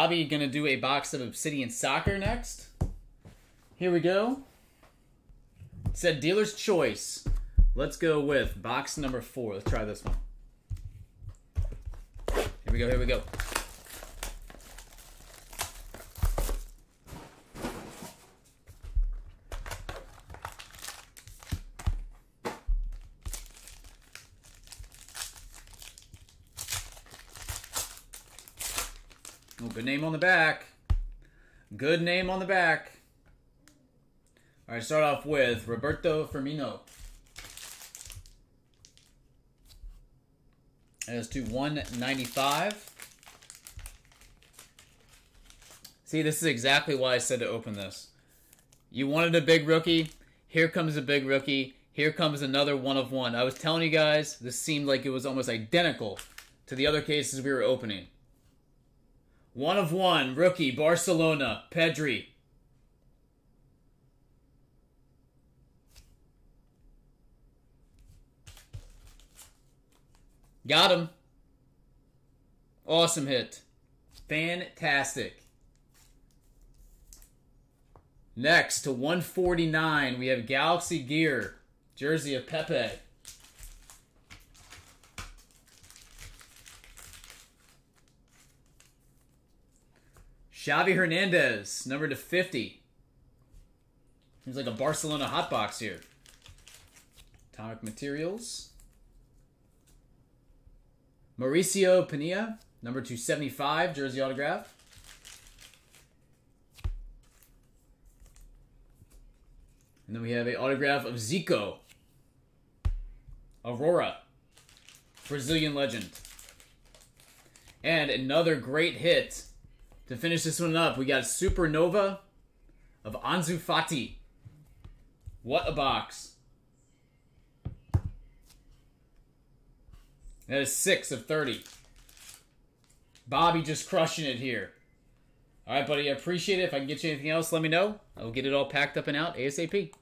Bobby to do a box of Obsidian Soccer next. Here we go. It said dealer's choice. Let's go with box number four. Let's try this one. Here we go, here we go. Oh, good name on the back. Good name on the back. All right, start off with Roberto Firmino. As to 195. See, this is exactly why I said to open this. You wanted a big rookie. Here comes a big rookie. Here comes another one of one. I was telling you guys, this seemed like it was almost identical to the other cases we were opening. One of one, rookie, Barcelona, Pedri. Got him. Awesome hit. Fantastic. Next to 149, we have Galaxy Gear, jersey of Pepe. Xavi Hernandez, number to 50. Seems like a Barcelona hotbox here. Atomic Materials. Mauricio Pinilla, number 275, jersey autograph. And then we have a autograph of Zico. Aurora. Brazilian legend. And another great hit to finish this one up, we got Supernova of Ansu Fati. What a box. That is 6 of 30. Bobby just crushing it here. All right, buddy. I appreciate it. If I can get you anything else, let me know. I'll get it all packed up and out ASAP.